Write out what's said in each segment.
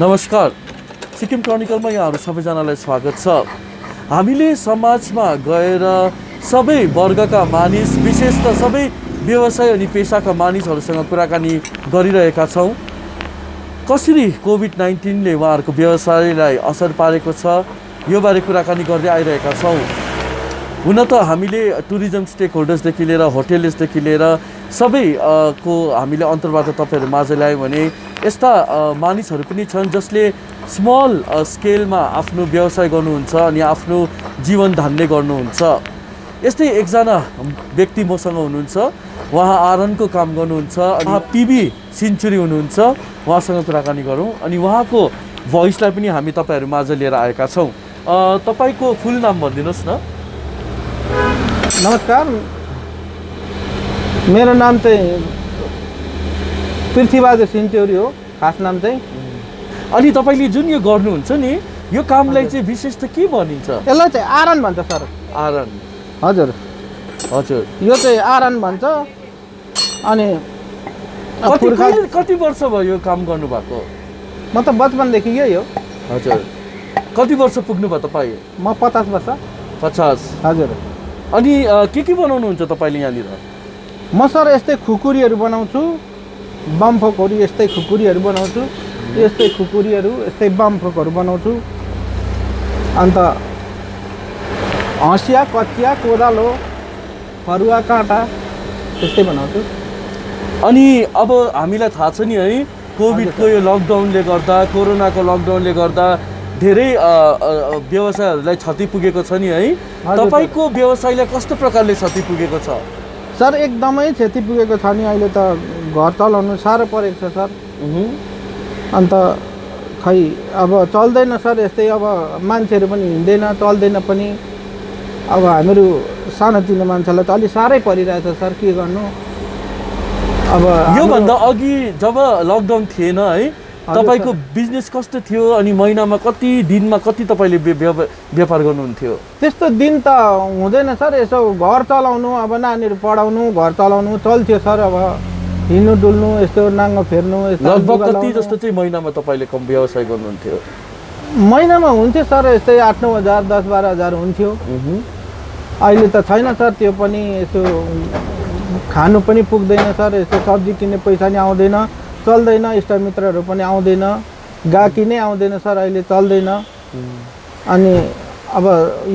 नमस्कार। सिक्किम क्रोनिकलमा यहाँहरू सबैजनालाई स्वागत छ। हामीले समाजमा गएर सबै वर्गका मानिस विशेष त सबै व्यवसाय अनि पेसाका मानिसहरूसँग कुराकानी गरिरहेका छौँ। कसरी कोभिड नाइन्टिनले उहाँहरूको व्यवसायलाई असर पारेको छ योबारे कुराकानी गर्दै आइरहेका छौँ। हुन त हामीले टुरिज्म स्टेक होल्डर्सदेखि लिएर होटेलर्सदेखि लिएर सबै को हामीले अन्तर्वार्ता तपाईँहरू माझ ल्यायौँ भने यस्ता मानिसहरू पनि छन् जसले स्मल स्केलमा आफ्नो व्यवसाय गर्नुहुन्छ अनि आफ्नो जीवन धान्ने गर्नुहुन्छ। यस्तै एकजना व्यक्ति मसँग हुनुहुन्छ उहाँ आरनको काम गर्नुहुन्छ उहाँ पिबी सेन्चुरी हुनुहुन्छ उहाँसँग कुराकानी गरौँ अनि उहाँको भोइसलाई पनि हामी तपाईँहरू माझ लिएर आएका छौँ। तपाईँको फुल नाम भनिदिनुहोस् न। नमस्कार। मेरो नाम चाहिँ पृथ्वीबहादुर सिन्चौरी हो खास नाम चाहिँ। अनि तपाईँले जुन यो गर्नुहुन्छ नि यो कामलाई चाहिँ विशेष त के भनिन्छ? यसलाई चाहिँ आरन भन्छ सर। आरन हजुर। हजुर। यो चाहिँ आरन भन्छ। अनि कति वर्ष भयो यो काम गर्नुभएको? म त बचपनदेखि यही हो। हजुर। कति वर्ष पुग्नुभयो तपाईँ? म पचास वर्ष। पचास। हजुर। अनि के के बनाउनुहुन्छ तपाईँले यहाँनिर? म सर यस्तै खुकुरीहरू बनाउँछु। बमफोकहरू यस्तै खुकुरीहरू बनाउँछु। यस्तै खुकुरीहरू यस्तै बमफोकहरू बनाउँछु। अन्त हँसिया कचिया कोदालो फरुवा काँटा त्यस्तै बनाउँछु। अनि अब हामीलाई थाहा छ नि है कोभिडको यो लकडाउनले गर्दा कोरोनाको लकडाउनले गर्दा धेरै व्यवसायहरूलाई क्षति पुगेको छ नि है। तपाईँको व्यवसायलाई कस्तो प्रकारले क्षति पुगेको छ? सर एकदमै क्षति पुगेको छ नि अहिले त घर चलाउनु साह्रो परेको छ सर। अन्त खै अब चल्दैन सर यस्तै अब मान्छेहरू पनि हिँड्दैन चल्दैन पनि। अब हामीहरू सानोतिनो मान्छेलाई त अलिक साह्रै परिरहेछ सर के गर्नु? अब योभन्दा अघि जब लकडाउन थिएन है तपाईँको बिजनेस कस्तो थियो अनि महिनामा कति दिनमा कति तपाईँले व्य- व्य- व्यापार गर्नुहुन्थ्यो त्यस्तो दिन त हुँदैन सर यसो घर चलाउनु अब नानीहरू पढाउनु घर चलाउनु चल्थ्यो सर अब हिँड्नु डुल्नु यस्तो नाङ्गो फेर्नु लगभग लुगा कति। जस्तो चाहिँ महिनामा तपाईँले कम व्यवसाय गर्नुहुन्थ्यो महिनामा हुन्थ्यो सर यस्तै आठ नौ हजार दस बाह्र हजार हुन्थ्यो। अहिले त छैन सर त्यो पनि यसो खानु पनि पुग्दैन सर यस्तो सब्जी किन्ने पैसा नि आउँदैन चल्दैन इष्टमित्रहरू पनि आउँदैन गाहकी नै आउँदैन सर अहिले चल्दैन। अनि अब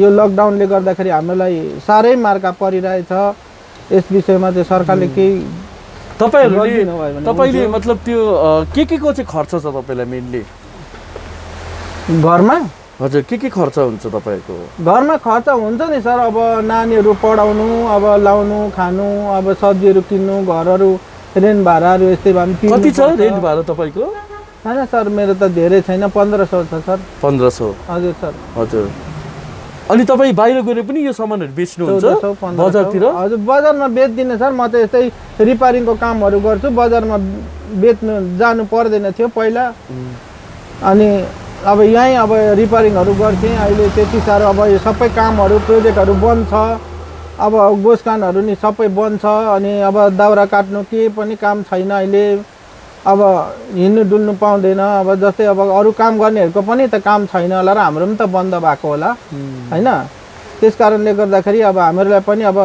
यो लकडाउनले गर्दाखेरि हामीलाई साह्रै मार्का परिरहेछ। यस विषयमा चाहिँ सरकारले केही तपाईँहरूले तपाईँले। मतलब त्यो के के को चाहिँ खर्च छ तपाईँलाई मेनली घरमा? हजुर के के खर्च हुन्छ तपाईँहरूको घरमा खर्च हुन्छ नि सर अब नानीहरू पढाउनु अब लाउनु खानु अब सब्जीहरू किन्नु घरहरू रेन्ट भाडाहरू यस्तै भए पनि कति छ। रेन्ट भाडा तपाईँको? होइन सर मेरो त धेरै छैन पन्ध्र सौ छ सर। पन्ध्र सौ। हजुर सर। हजुर। अनि तपाईँ बाहिर गएर पनि यो सामानहरू बेच्नुहुन्छ। बजारतिर? हजुर बजारमा बेच्दिनँ सर म त यस्तै रिपेयरिङको कामहरू गर्छु बजारमा बेच्नु जानु पर्दैन थियो पहिला। अनि अब यहीँ अब रिपेयरिङहरू गर्थेँ अहिले त्यति साह्रो अब यो सबै कामहरू प्रोजेक्टहरू बन्द छ। अब गोसकानहरू नि सबै बन्द छ अनि अब दाउरा काट्नु के पनि काम छैन अहिले। अब हिँड्नु डुल्नु पाउँदैन। अब जस्तै अब अरू काम गर्नेहरूको पनि त काम छैन होला र हाम्रो पनि त बन्द भएको होला। होइन? त्यस कारणले गर्दाखेरि अब हामीहरूलाई पनि अब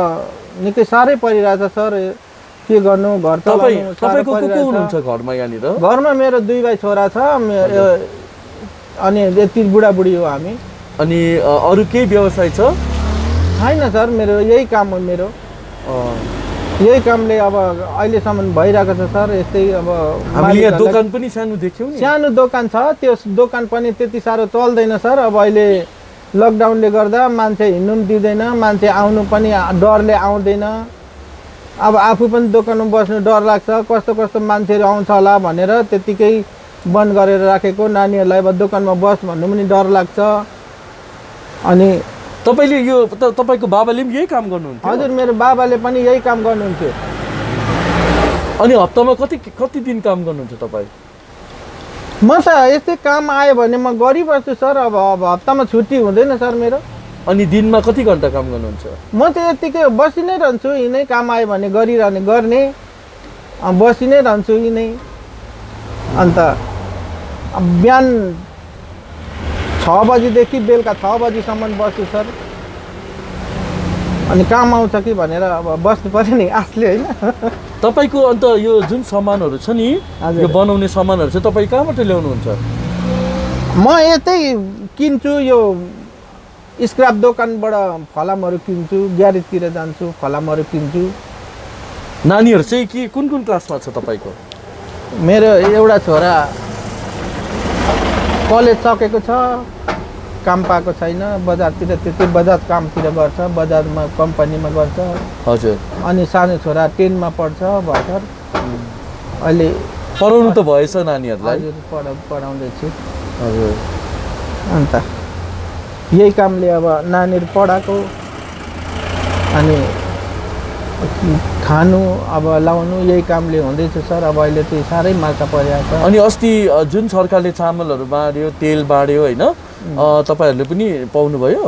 निकै साह्रै परिरहेछ सर। के गर्नु? घर। हुनुहुन्छ घरमा यहाँनिर? घरमा मेरो दुई भाइ छोरा छ अनि यति बुढाबुढी हो हामी। अनि अरू केही व्यवसाय छ? छैन सर मेरो यही काम हो मेरो। यही कामले अब अहिलेसम्म भइरहेको छ सर यस्तै अब हामीले दोकान पनि सानो देख्यौँ नि। सानो दोकान छ त्यो दोकान पनि त्यति साह्रो चल्दैन सर। अब अहिले लकडाउनले गर्दा मान्छे हिँड्नु पनि दिँदैन मान्छे आउनु पनि डरले आउँदैन। अब आफू पनि दोकानमा बस्नु डर लाग्छ कस्तो कस्तो मान्छेहरू आउँछ होला भनेर त्यत्तिकै बन्द गरेर राखेको। नानीहरूलाई अब दोकानमा बस भन्नु पनि डर लाग्छ। अनि तपाईँले यो तपाईँको बाबाले पनि यही काम गर्नुहुन्थ्यो। हजुर मेरो बाबाले पनि यही काम गर्नुहुन्थ्यो। अनि हप्तामा कति कति दिन काम गर्नुहुन्छ तपाईँ? म त यस्तै काम आयो भने म गरिबस्छु सर। अब अब हप्तामा छुट्टी हुँदैन सर मेरो। अनि दिनमा कति घन्टा काम गर्नुहुन्छ? म त यत्तिकै बसी नै रहन्छु यिनै काम आयो भने गरिरहने गर्ने। बसी नै रहन्छु यिनै। अन्त बिहान छ बजीदेखि बेलुका छ बजीसम्म बस्छु सर। अनि काम आउँछ कि भनेर अब बस्नु पऱ्यो नि आफूले होइन? तपाईँको अन्त यो जुन सामानहरू छ नि। यो बनाउने सामानहरू चाहिँ तपाईँ कहाँबाट ल्याउनुहुन्छ? म यतै किन्छु यो स्क्राप दोकानबाट फलामहरू किन्छु ग्यारेजतिर जान्छु फलामहरू किन्छु। नानीहरू चाहिँ के कुन कुन क्लासमा छ तपाईँको? मेरो एउटा छोरा कलेज सकेको छ। काम पाएको छैन बजारतिर त्यतै बजाज कामतिर गर्छ बजारमा कम्पनीमा गर्छ। हजुर। अनि सानो छोरा टेनमा पढ्छ भर्खर। अहिले पढाउनु त भएछ नानीहरूलाई। हजुर पढा पढाउँदैछु। हजुर। अन्त यही कामले अब नानीहरू पढाएको अनि खानु अब लाउनु यही कामले हुँदैछ सर। अब अहिले चाहिँ साह्रै माछा परिरहेको छ। अनि अस्ति जुन सरकारले चामलहरू बाँड्यो तेल बाँड्यो होइन तपाईँहरूले पनि पाउनुभयो?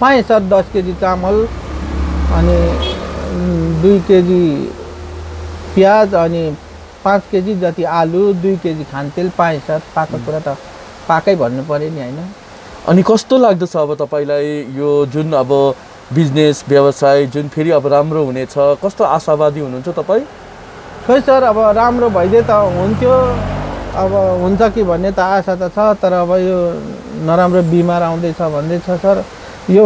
पाएँ सर दस केजी चामल अनि दुई केजी प्याज अनि पाँच केजी जति आलु दुई केजी खानतेल पाएँ सर। पाएको कुरा त पाकै भन्नु पऱ्यो नि होइन। अनि कस्तो लाग्दछ अब तपाईँलाई यो जुन अब बिजनेस व्यवसाय जुन फेरि अब राम्रो हुनेछ कस्तो आशावादी हुनुहुन्छ तपाईँ? खोइ सर अब राम्रो भइदिए त हुन्थ्यो। अब हुन्छ कि भन्ने त आशा त छ तर अब यो नराम्रो बिमार आउँदैछ भन्दैछ सर। यो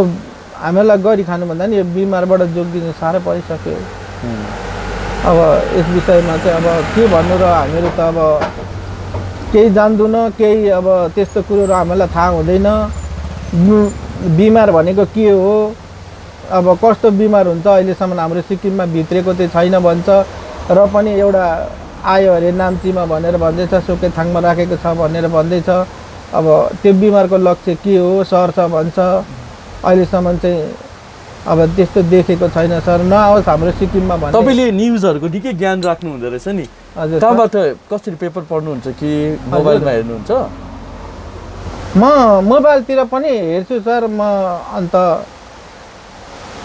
हामीहरूलाई गरी खानुभन्दा नि यो बिमारबाट जोगिनु साह्रो परिसक्यो। अब यस विषयमा चाहिँ अब के भन्नु र हामीहरू त अब केही जान्दैनौँ केही अब त्यस्तो कुरोहरू हामीलाई थाहा हुँदैन। बिमार भनेको के हो? अब कस्तो बिमार हुन्छ अहिलेसम्म हाम्रो सिक्किममा भित्रेको चाहिँ छैन भन्छ। र पनि एउटा आयो अरे नाम्चीमा भनेर भन्दैछ सोकेथाङमा राखेको छ भनेर भन्दैछ। अब त्यो बिमारको लक्ष्य के हो सर्छ भन्छ। अहिलेसम्म चाहिँ अब त्यस्तो देखेको छैन सर। नआओस् हाम्रो सिक्किममा भन्दै। तपाईँले न्युजहरूको निकै ज्ञान राख्नु हुँदो रहेछ नि। हजुर सर। कहाँबाट कसरी पेपर पढ्नुहुन्छ कि मोबाइलमा हेर्नुहुन्छ? म मोबाइलतिर पनि हेर्छु सर। म अन्त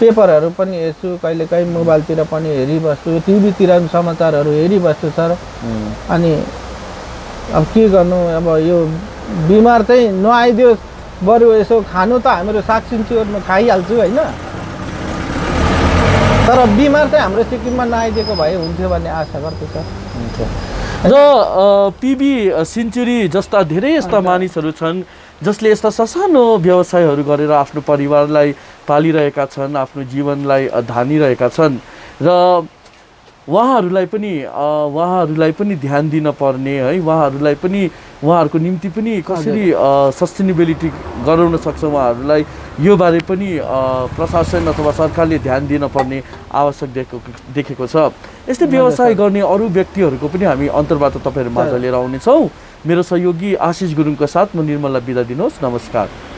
पेपरहरू पनि हेर्छु कहिलेकाहीँ मोबाइलतिर पनि हेरिबस्छु टिभीतिर पनि समाचारहरू हेरिबस्छु सर। अनि अब के गर्नु अब यो बिमार चाहिँ नआइदियोस् बरु यसो खानु त हामीहरू सागसिन्चीहरू खाइहाल्छु होइन? तर बिमार चाहिँ हाम्रो सिक्किममा नआइदिएको भए हुन्थ्यो भन्ने आशा गर्छु सर। र पिबी सेन्चुरी जस्ता धेरै यस्ता मानिसहरू छन् जसले यस्ता ससानो व्यवसायहरू गरेर आफ्नो परिवारलाई पालिरहेका छन् आफ्नो जीवनलाई धानिरहेका छन् र उहाँहरूलाई पनि उहाँहरूलाई पनि ध्यान दिन पर्ने है उहाँहरूलाई पनि उहाँहरूको निम्ति पनि कसरी सस्टेनेबिलिटी गराउन सक्छ उहाँहरूलाई यो बारे पनि प्रशासन अथवा सरकारले ध्यान दिन पर्ने आवश्यक देखेको देखेको छ। यस्तै व्यवसाय गर्ने अरू व्यक्तिहरूको पनि हामी अन्तर्वार्ता तपाईँहरू माझ लिएर आउनेछौँ। मेरो सहयोगी आशिष गुरुङको साथ म निर्मललाई बिदा दिनुहोस्। नमस्कार।